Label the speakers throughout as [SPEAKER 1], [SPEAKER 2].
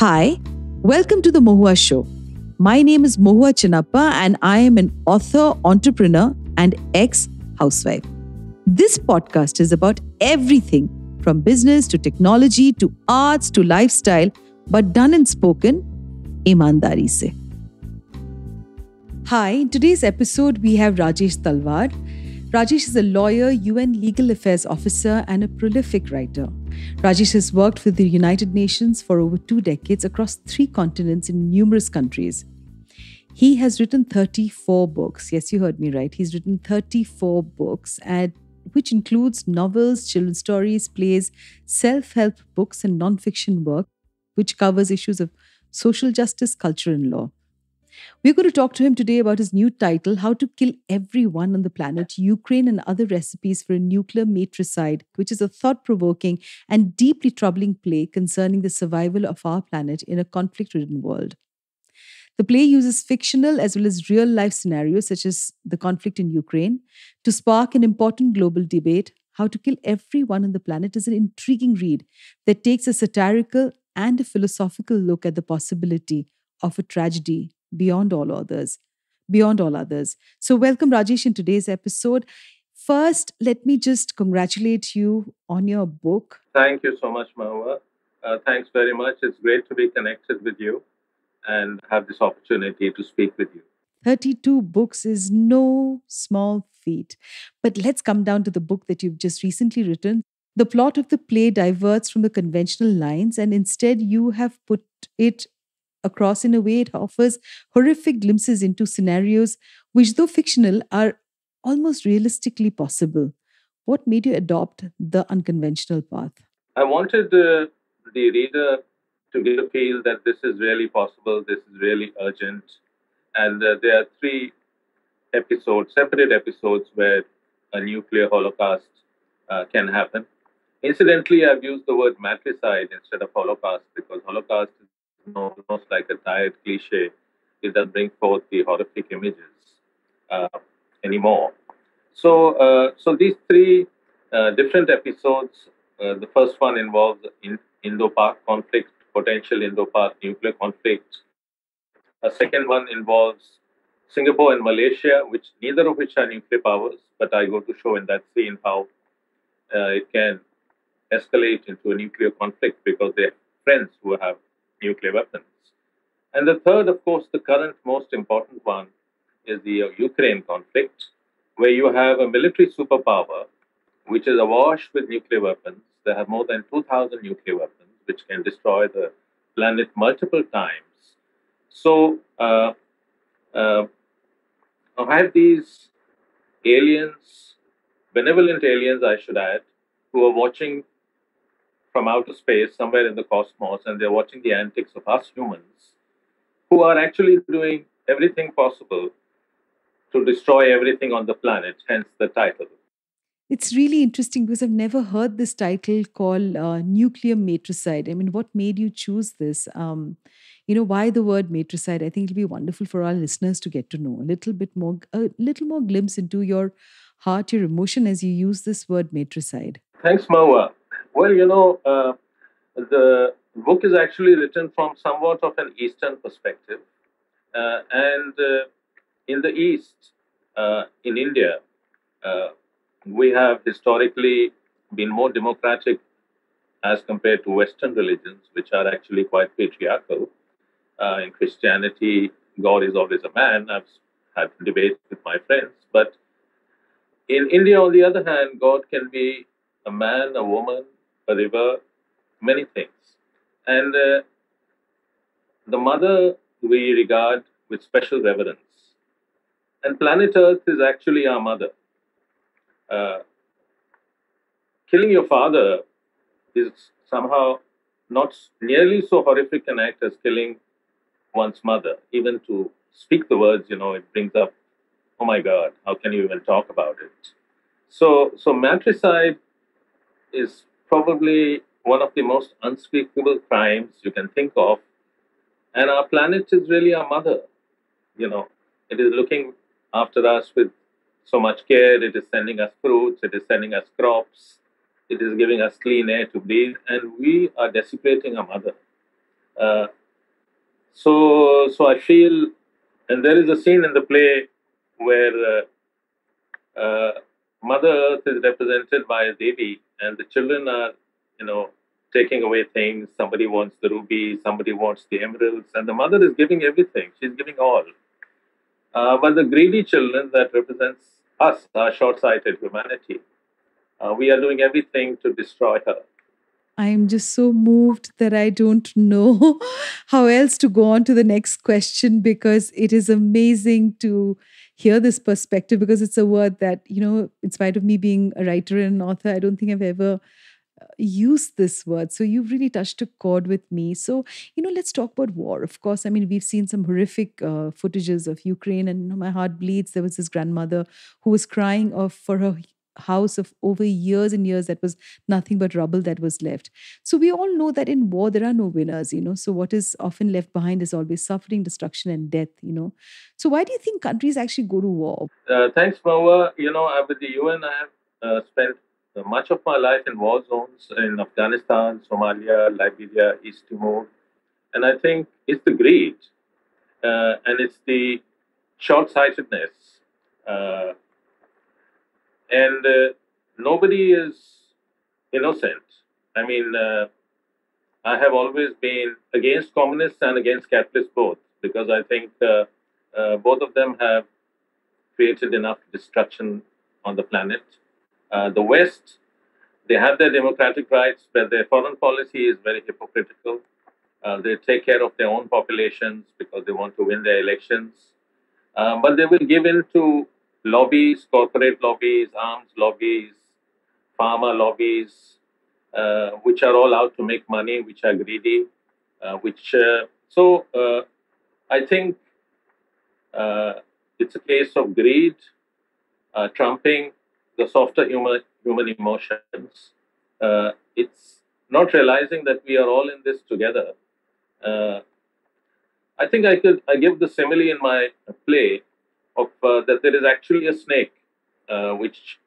[SPEAKER 1] Hi, welcome to the Mohua Show. My name is Mohua Chinappa, and I am an author, entrepreneur, and ex housewife. This podcast is about everything from business to technology to arts to lifestyle, but done and spoken imandari se. Hi, in today's episode, we have Rajesh Talwar. Rajesh is a lawyer, UN Legal Affairs Officer, and a prolific writer. Rajesh has worked with the United Nations for over two decades across three continents in numerous countries. He has written 34 books. Yes, you heard me right. He's written 34 books, and which includes novels, children's stories, plays, self help books, and non-fiction work, which covers issues of social justice, culture, and law. We're going to talk to him today about his new title, How to Kill Everyone on the Planet Ukraine and Other Recipes for a Nuclear Matricide, which is a thought provoking and deeply troubling play concerning the survival of our planet in a conflict ridden world. The play uses fictional as well as real life scenarios, such as the conflict in Ukraine, to spark an important global debate. How to Kill Everyone on the Planet is an intriguing read that takes a satirical and a philosophical look at the possibility of a tragedy beyond all others, beyond all others. So, welcome, Rajesh, in today's episode. First, let me just congratulate you on your book.
[SPEAKER 2] Thank you so much, Mohua. Uh, thanks very much. It's great to be connected with you and have this opportunity to speak with you.
[SPEAKER 1] 32 books is no small feat. But let's come down to the book that you've just recently written. The plot of the play diverts from the conventional lines, and instead, you have put it across in a way it offers horrific glimpses into scenarios which, though fictional, are almost realistically possible. What made you adopt the unconventional path?
[SPEAKER 2] I wanted the reader to get a feel that this is really possible, this is really urgent. And uh, there are three episodes, separate episodes, where a nuclear holocaust uh, can happen. Incidentally, I've used the word matricide instead of holocaust because holocaust is almost like a tired cliche. It doesn't bring forth the horrific images uh, anymore. So, uh, so these three uh, different episodes. Uh, the first one involves in Indo-Pak conflict, potential Indo-Pak nuclear conflict. A second one involves Singapore and Malaysia, which neither of which are nuclear powers, but I go to show in that scene how uh, it can escalate into a nuclear conflict because they're friends who have nuclear weapons. And the third, of course, the current most important one is the uh, Ukraine conflict, where you have a military superpower which is awash with nuclear weapons. They have more than 2,000 nuclear weapons, which can destroy the planet multiple times. So, uh, uh, have these aliens, benevolent aliens, I should add, who are watching from outer space, somewhere in the cosmos, and they're watching the antics of us humans, who are actually doing everything possible to destroy everything on the planet, hence the title.
[SPEAKER 1] It's really interesting because I've never heard this title called uh, nuclear matricide. I mean, what made you choose this? Um, you know, why the word matricide? I think it'll be wonderful for our listeners to get to know a little bit more, a little more glimpse into your heart, your emotion as you use this word matricide.
[SPEAKER 2] Thanks, Mohua. Well, you know, uh, the book is actually written from somewhat of an Eastern perspective. Uh, and uh, in the East, uh, in India, uh, we have historically been more democratic as compared to Western religions, which are actually quite patriarchal. Uh, in Christianity, God is always a man. I've had debates with my friends. But in India, on the other hand, God can be a man, a woman, a river, many things. And uh, the mother we regard with special reverence. And planet Earth is actually our mother. Uh, killing your father is somehow not nearly so horrific an act as killing one's mother. Even to speak the words, you know, it brings up, oh my God, how can you even talk about it? So, so matricide is probably one of the most unspeakable crimes you can think of. And our planet is really our mother. You know, it is looking after us with so much care. It is sending us fruits, it is sending us crops, it is giving us clean air to breathe, and we are desecrating our mother. Uh, so, so I feel, and there is a scene in the play where uh, uh, Mother Earth is represented by a Devi, and the children are, you know, taking away things. Somebody wants the ruby, somebody wants the emeralds, and the mother is giving everything. She's giving all. Uh, but the greedy children that represents us, our short-sighted humanity, uh, we are doing everything to destroy her.
[SPEAKER 1] I'm just so moved that I don't know how else to go on to the next question because it is amazing to hear this perspective because it's a word that, you know, in spite of me being a writer and an author, I don't think I've ever uh, used this word. So you've really touched a chord with me. So, you know, let's talk about war. Of course, I mean, we've seen some horrific uh, footages of Ukraine and you know, my heart bleeds. There was this grandmother who was crying of for her house of over years and years that was nothing but rubble that was left. So we all know that in war there are no winners, you know. So what is often left behind is always suffering, destruction, and death, you know. So why do you think countries actually go to war?
[SPEAKER 2] Uh, thanks, Mohua. You know, with the UN, I have uh, spent much of my life in war zones in Afghanistan, Somalia, Liberia, East Timor, and I think it's the greed uh, and it's the short-sightedness. Uh, and uh, nobody is innocent. I mean, uh, I have always been against communists and against capitalists both because I think uh, uh both of them have created enough destruction on the planet. Uh, the West, they have their democratic rights, but their foreign policy is very hypocritical. Uh, they take care of their own populations because they want to win their elections. but they will give in to lobbies, corporate lobbies, arms lobbies, pharma lobbies, uh, which are all out to make money, which are greedy, uh, which uh, so uh, I think uh, it's a case of greed uh, trumping the softer human human emotions. it's not realizing that we are all in this together. I think I could I give the simile in my play uh, that there is actually a snake uh, which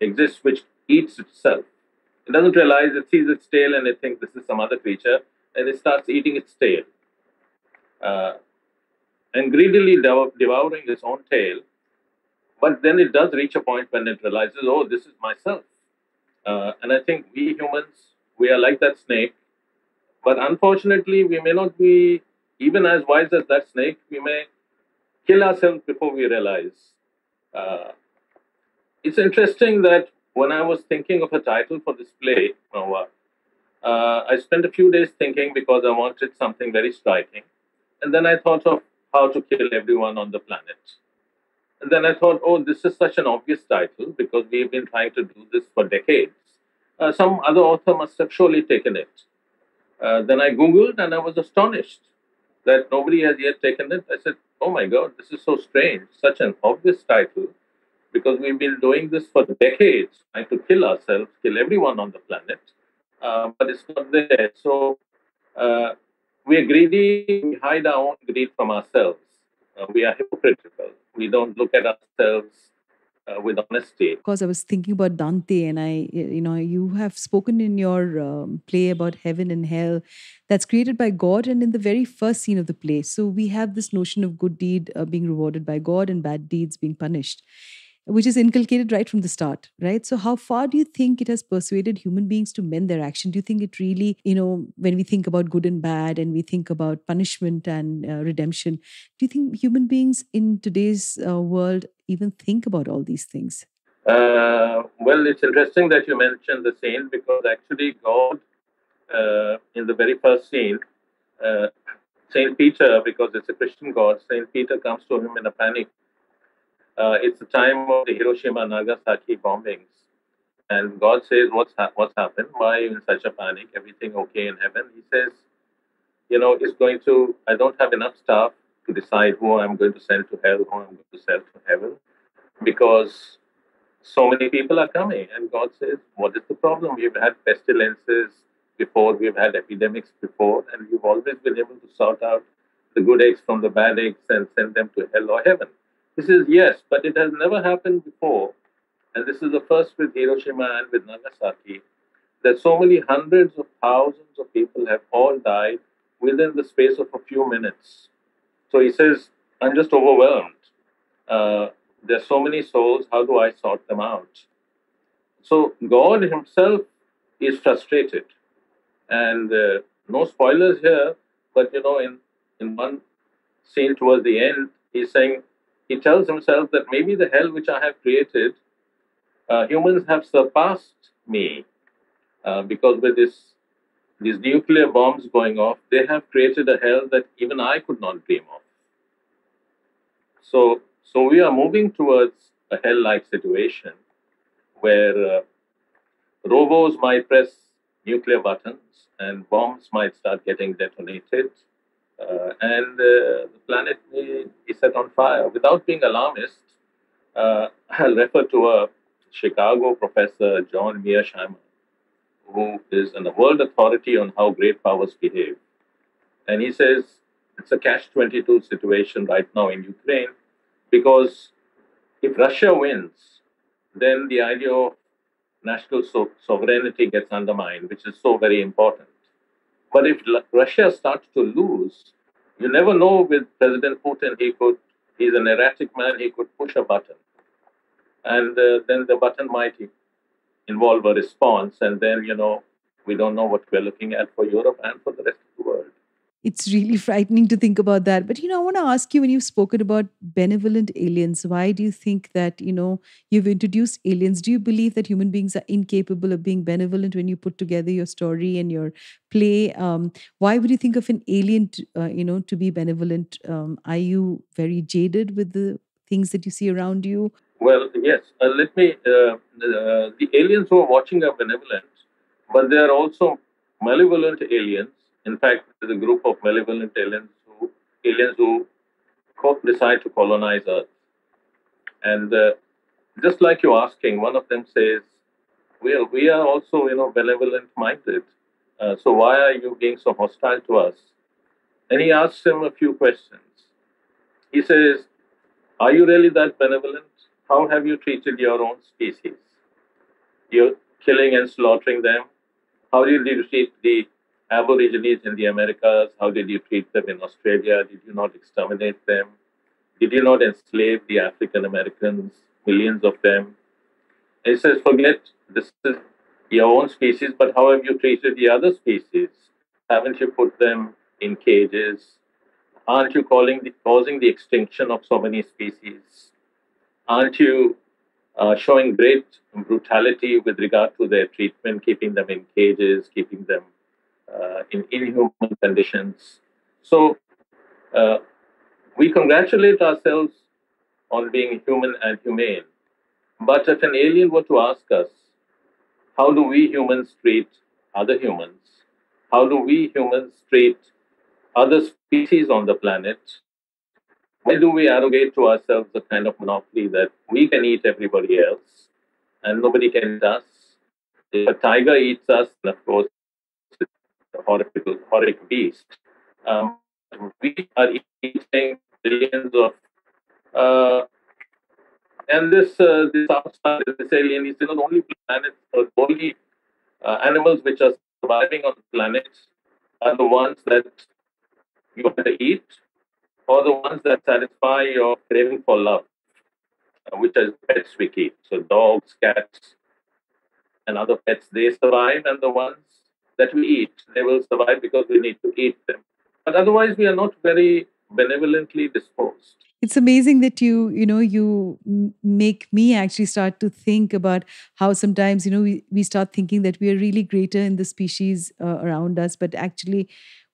[SPEAKER 2] exists, which eats itself. It doesn't realize it sees its tail and it thinks this is some other creature, and it starts eating its tail, uh, and greedily dev- devouring its own tail. But then it does reach a point when it realizes, oh, this is myself. Uh, and I think we humans, we are like that snake. But unfortunately, we may not be even as wise as that snake. We may kill ourselves before we realize. Uh, it's interesting that when I was thinking of a title for this play, uh, I spent a few days thinking because I wanted something very striking. And then I thought of how to kill everyone on the planet. And then I thought, oh, this is such an obvious title because we've been trying to do this for decades. Uh, some other author must have surely taken it. Uh, then I Googled and I was astonished that nobody has yet taken it. I said, oh my God, this is so strange, such an obvious title, because we've been doing this for decades, trying to kill ourselves, kill everyone on the planet, uh, but it's not there. So uh, we're greedy, we hide our own greed from ourselves. Uh, we are hypocritical. We don't look at ourselves uh, with honesty.
[SPEAKER 1] Because I was thinking about Dante, and I, you know, you have spoken in your um, play about heaven and hell that's created by God, and in the very first scene of the play. So we have this notion of good deed uh, being rewarded by God and bad deeds being punished which is inculcated right from the start, right? So, how far do you think it has persuaded human beings to mend their action? Do you think it really, you know, when we think about good and bad and we think about punishment and uh, redemption, do you think human beings in today's uh, world even think about all these things?
[SPEAKER 2] Uh, well, it's interesting that you mentioned the scene because actually, God, uh, in the very first scene, uh, Saint Peter, because it's a Christian God, Saint Peter comes to him in a panic uh, it's the time of the Hiroshima Nagasaki bombings. And God says, what's, ha- what's happened? Why in such a panic? Everything okay in heaven? He says, you know, it's going to, I don't have enough staff to decide who I'm going to send to hell, who I'm going to send to heaven, because so many people are coming. And God says, what is the problem? We've had pestilences before, we've had epidemics before, and you've always been able to sort out the good eggs from the bad eggs and send them to hell or heaven. He says, yes, but it has never happened before. And this is the first with Hiroshima and with Nagasaki, that so many hundreds of thousands of people have all died within the space of a few minutes. So he says, I'm just overwhelmed. Uh, there's so many souls. How do I sort them out? So God Himself is frustrated, and uh, no spoilers here. But you know, in in one scene towards the end, he's saying he tells himself that maybe the hell which I have created, uh, humans have surpassed me, uh, because with this these nuclear bombs going off, they have created a hell that even I could not dream of. So, so we are moving towards a hell-like situation where uh, robos might press nuclear buttons and bombs might start getting detonated, uh, and uh, the planet may be set on fire. Without being alarmist, uh, I'll refer to a Chicago professor, John Mearsheimer, who is a world authority on how great powers behave. And he says it's a catch 22 situation right now in Ukraine because if Russia wins, then the idea of national so- sovereignty gets undermined, which is so very important. But if L- Russia starts to lose, you never know with President Putin, he could, he's an erratic man, he could push a button. And uh, then the button might involve a response, and then, you know, we don't know what we're looking at for Europe and for the rest of the world.
[SPEAKER 1] It's really frightening to think about that. But, you know, I want to ask you when you've spoken about benevolent aliens, why do you think that, you know, you've introduced aliens? Do you believe that human beings are incapable of being benevolent when you put together your story and your play? Um, why would you think of an alien, to, uh, you know, to be benevolent? Um, are you very jaded with the things that you see around you?
[SPEAKER 2] Well, yes. Uh, let me. Uh, uh, the aliens who are watching are benevolent, but they are also malevolent aliens. In fact, there's a group of malevolent aliens who aliens who co- decide to colonize Earth. And uh, just like you're asking, one of them says, "Well, we are also, you know, benevolent-minded. Uh, so why are you being so hostile to us?" And he asks him a few questions. He says, "Are you really that benevolent?" How have you treated your own species? You're killing and slaughtering them. How did you treat the Aborigines in the Americas? How did you treat them in Australia? Did you not exterminate them? Did you not enslave the African Americans, millions of them? And he says, forget this is your own species, but how have you treated the other species? Haven't you put them in cages? Aren't you calling the, causing the extinction of so many species? Aren't you uh, showing great brutality with regard to their treatment, keeping them in cages, keeping them uh, in inhuman conditions? So uh, we congratulate ourselves on being human and humane. But if an alien were to ask us, how do we humans treat other humans? How do we humans treat other species on the planet? Why do we arrogate to ourselves the kind of monopoly that we can eat everybody else and nobody can eat us? If a tiger eats us, and of course, it's a horrible, horrific beast. Um, we are eating billions of, uh, and this uh, this outside, this alien is the only planet, or only uh, animals which are surviving on the planet are the ones that you want to eat or the ones that satisfy your craving for love, uh, which are pets we keep. So dogs, cats, and other pets, they survive, and the ones that we eat, they will survive because we need to eat them. But otherwise, we are not very benevolently disposed
[SPEAKER 1] it's amazing that you you know you make me actually start to think about how sometimes you know we, we start thinking that we are really greater in the species uh, around us but actually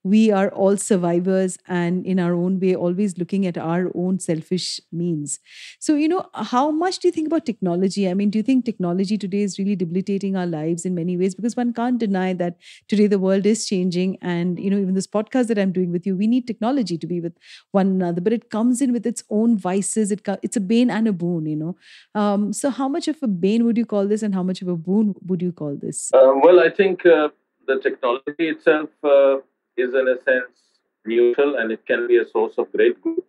[SPEAKER 1] we are all survivors and in our own way always looking at our own selfish means. So you know how much do you think about technology? I mean do you think technology today is really debilitating our lives in many ways? Because one can't deny that today the world is changing and you know even this podcast that i'm doing with you we need technology to be with one another but it comes in with its own vices. It it's a bane and a boon you know. Um, so how much of a bane would you call this and how much of a boon would you call this?
[SPEAKER 2] Uh, well i think uh, the technology itself uh is in a sense neutral and it can be a source of great good,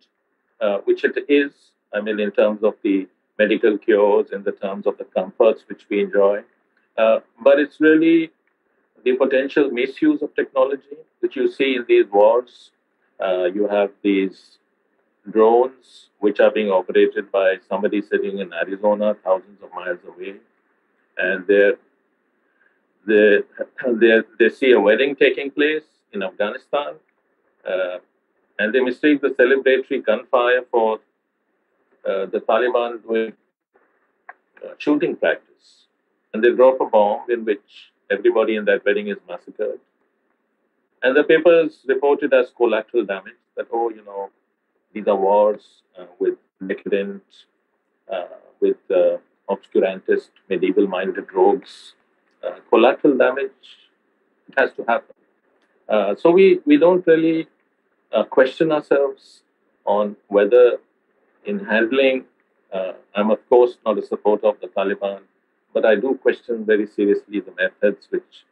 [SPEAKER 2] uh, which it is. I mean, in terms of the medical cures, in the terms of the comforts which we enjoy. Uh, but it's really the potential misuse of technology, which you see in these wars. Uh, you have these drones which are being operated by somebody sitting in Arizona, thousands of miles away, and they're, they they they see a wedding taking place in Afghanistan, uh, and they mistake the celebratory gunfire for uh, the Taliban doing uh, shooting practice, and they drop a bomb in which everybody in that wedding is massacred. And the papers reported as collateral damage that, oh, you know, these are wars uh, with decadent, uh, with uh, obscurantist, medieval minded rogues. Collateral damage, it has to happen. Uh, so we, we don't really uh, question ourselves on whether in handling, I'm of course not a supporter of the Taliban, but I do question very seriously the methods which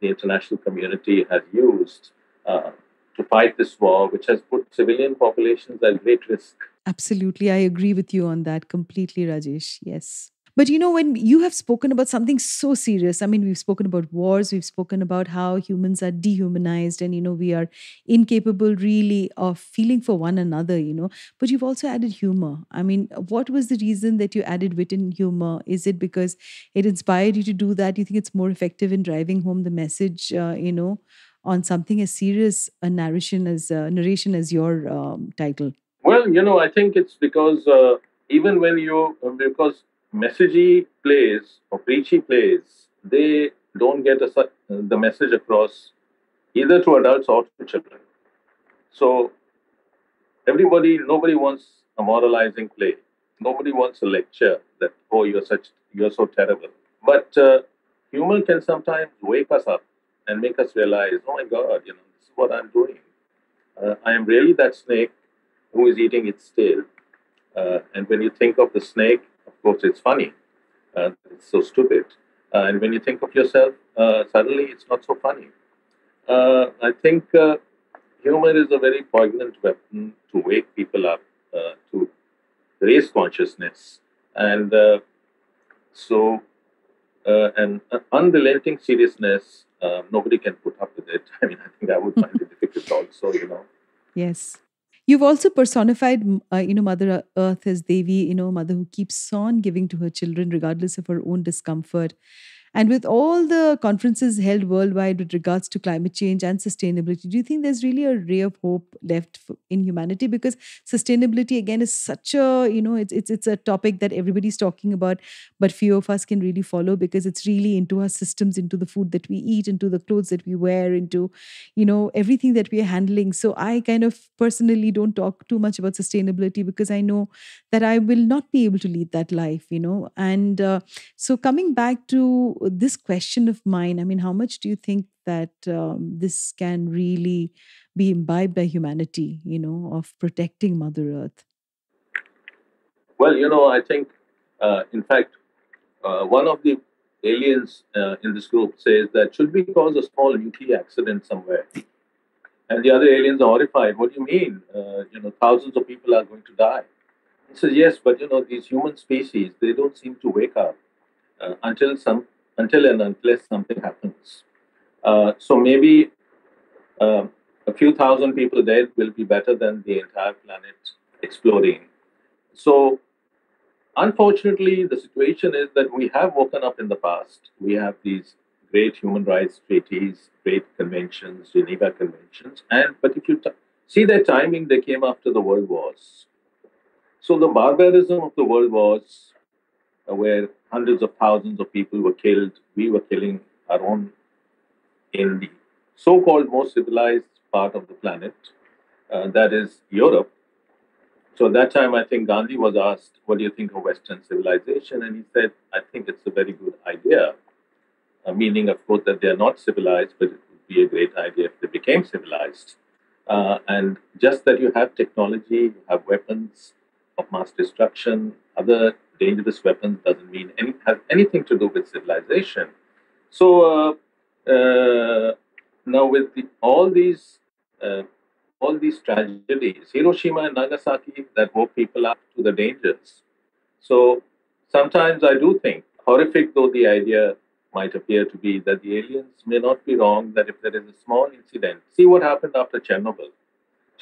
[SPEAKER 2] the international community has used uh, to fight this war, which has put civilian populations at great risk.
[SPEAKER 1] Absolutely. I agree with you on that completely, Rajesh. Yes. But you know, when you have spoken about something so serious, I mean, we've spoken about wars, we've spoken about how humans are dehumanized and, you know, we are incapable really of feeling for one another, you know, but you've also added humor. I mean, what was the reason that you added wit and humor? Is it because it inspired you to do that? You think it's more effective in driving home the message, uh, you know, on something as serious a narration as uh, narration as your um, title?
[SPEAKER 2] Well, you know, I think it's because uh, even when you because messagey plays or preachy plays, they don't get a, the message across either to adults or to children. So everybody, nobody wants a moralizing play. Nobody wants a lecture that oh you're such you're so terrible. But uh, humor can sometimes wake us up and make us realize, oh my God, you know this is what I'm doing. Uh, I am really that snake who is eating its tail. Uh, and when you think of the snake of course, it's funny. Uh, it's so stupid. Uh, and when you think of yourself, uh, suddenly it's not so funny. Uh, I think uh, humor is a very poignant weapon to wake people up, to raise consciousness. And so, an unrelenting seriousness, nobody can put up with it. I mean, I think I would find it difficult also, you know.
[SPEAKER 1] Yes. You've also personified, uh, you know, Mother Earth as Devi, you know, mother who keeps on giving to her children regardless of her own discomfort. And with all the conferences held worldwide with regards to climate change and sustainability, do you think there's really a ray of hope left in humanity? Because sustainability again is such a you know it's it's it's a topic that everybody's talking about, but few of us can really follow because it's really into our systems, into the food that we eat, into the clothes that we wear, into you know everything that we are handling. So I kind of personally don't talk too much about sustainability because I know that I will not be able to lead that life, you know. And uh, so coming back to this question of mine, I mean, how much do you think that um, this can really be imbibed by humanity, you know, of protecting Mother Earth?
[SPEAKER 2] Well, you know, I think, uh, in fact, uh, one of the aliens uh, in this group says that should we cause a small nuclear accident somewhere? And the other aliens are horrified. What do you mean? Uh, you know, thousands of people are going to die. He says, yes, but you know, these human species, they don't seem to wake up uh, until some until and unless something happens. Uh, so maybe uh, a few thousand people dead will be better than the entire planet exploding. So, unfortunately, the situation is that we have woken up in the past. We have these great human rights treaties, great conventions, Geneva conventions, and but if you t- see their timing, they came after the world wars. So the barbarism of the world wars, where hundreds of thousands of people were killed. We were killing our own in the so called most civilized part of the planet, uh, that is Europe. So at that time, I think Gandhi was asked, What do you think of Western civilization? And he said, I think it's a very good idea. Uh, meaning, of course, that they are not civilized, but it would be a great idea if they became civilized. Uh, and just that you have technology, you have weapons of mass destruction, other dangerous weapons doesn't mean any has anything to do with civilization. So uh, uh, now with the, all these uh, all these tragedies, Hiroshima and Nagasaki, that woke people up to the dangers. So sometimes I do think, horrific though the idea might appear to be that the aliens may not be wrong, that if there is a small incident, see what happened after Chernobyl.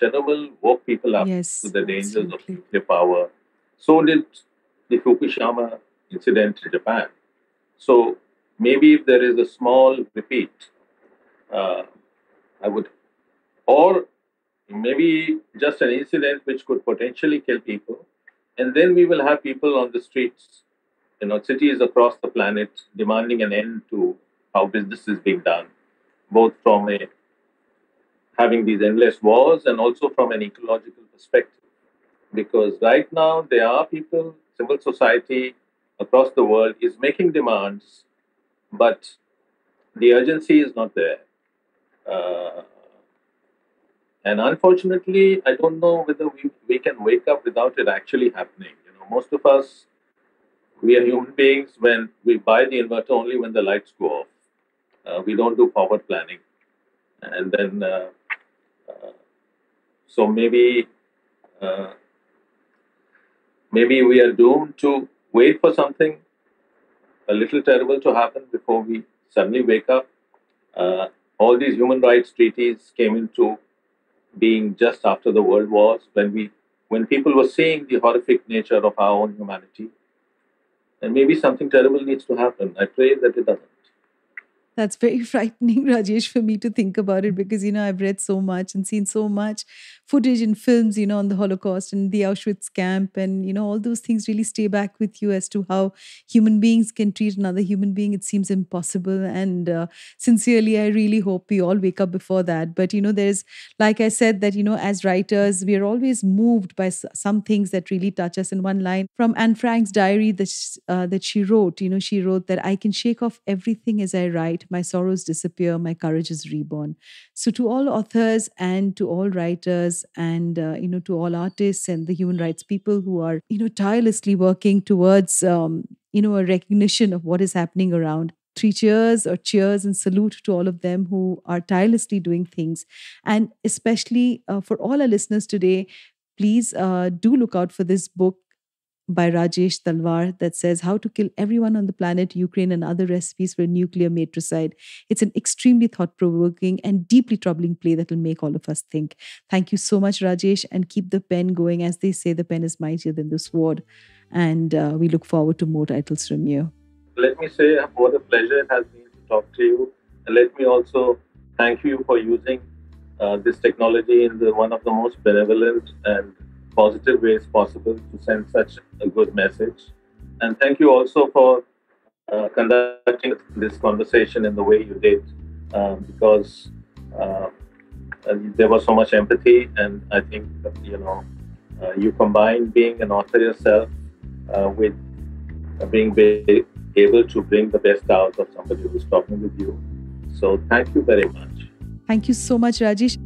[SPEAKER 2] Chernobyl woke people up
[SPEAKER 1] Yes,
[SPEAKER 2] to the dangers of nuclear power. So did the Fukushima incident in Japan. So maybe if there is a small repeat, uh, I would, or maybe just an incident which could potentially kill people, and then we will have people on the streets, you know, cities across the planet demanding an end to how business is being done, both from a having these endless wars and also from an ecological perspective. Because right now there are people, civil society across the world is making demands, but the urgency is not there. Uh, and unfortunately, I don't know whether we, we can wake up without it actually happening. You know, most of us, we are human beings when we buy the inverter only when the lights go off. Uh, we don't do forward planning. And then, uh, uh, so maybe, uh, maybe we are doomed to wait for something a little terrible to happen before we suddenly wake up. Uh, all these human rights treaties came into being just after the world wars when we when people were seeing the horrific nature of our own humanity. And maybe something terrible needs to happen. I pray that it doesn't.
[SPEAKER 1] That's very frightening, Rajesh, for me to think about it because, you know, I've read so much and seen so much footage in films, you know, on the Holocaust and the Auschwitz camp. And, you know, all those things really stay back with you as to how human beings can treat another human being. It seems impossible. And uh, sincerely, I really hope we all wake up before that. But, you know, there's, like I said, that, you know, as writers, we are always moved by some things that really touch us. In one line from Anne Frank's diary that, uh, that she wrote, you know, she wrote that I can shake off everything as I write. My sorrows disappear. My courage is reborn. So, to all authors and to all writers and, uh, you know, to all artists and the human rights people who are, you know, tirelessly working towards, um, you know, a recognition of what is happening around. Three cheers or cheers and salute to all of them who are tirelessly doing things. And especially uh, for all our listeners today, please uh, do look out for this book by Rajesh Talwar that says How to Kill Everyone on the Planet, Ukraine, and Other Recipes for Nuclear Matricide. It's an extremely thought provoking and deeply troubling play that will make all of us think. Thank you so much, Rajesh, and keep the pen going. As they say, the pen is mightier than the sword. And uh, we look forward to more titles from you.
[SPEAKER 2] let me say what a pleasure it has been to talk to you and let me also thank you for using uh, this technology in the, one of the most benevolent and positive ways possible to send such a good message. And thank you also for uh, conducting this conversation in the way you did um, because uh, there was so much empathy and i think you know uh, you combine being an author yourself uh, with being be- able to bring the best out of somebody who's talking with you. So thank you very much.
[SPEAKER 1] Thank you so much, Rajesh.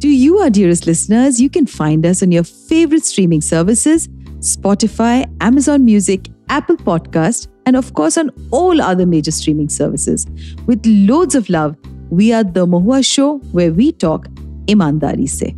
[SPEAKER 1] To you, our dearest listeners, you can find us on your favorite streaming services Spotify, Amazon Music, Apple Podcast, and of course on all other major streaming services. With loads of love, we are The Mohua Show, where we talk imandari se.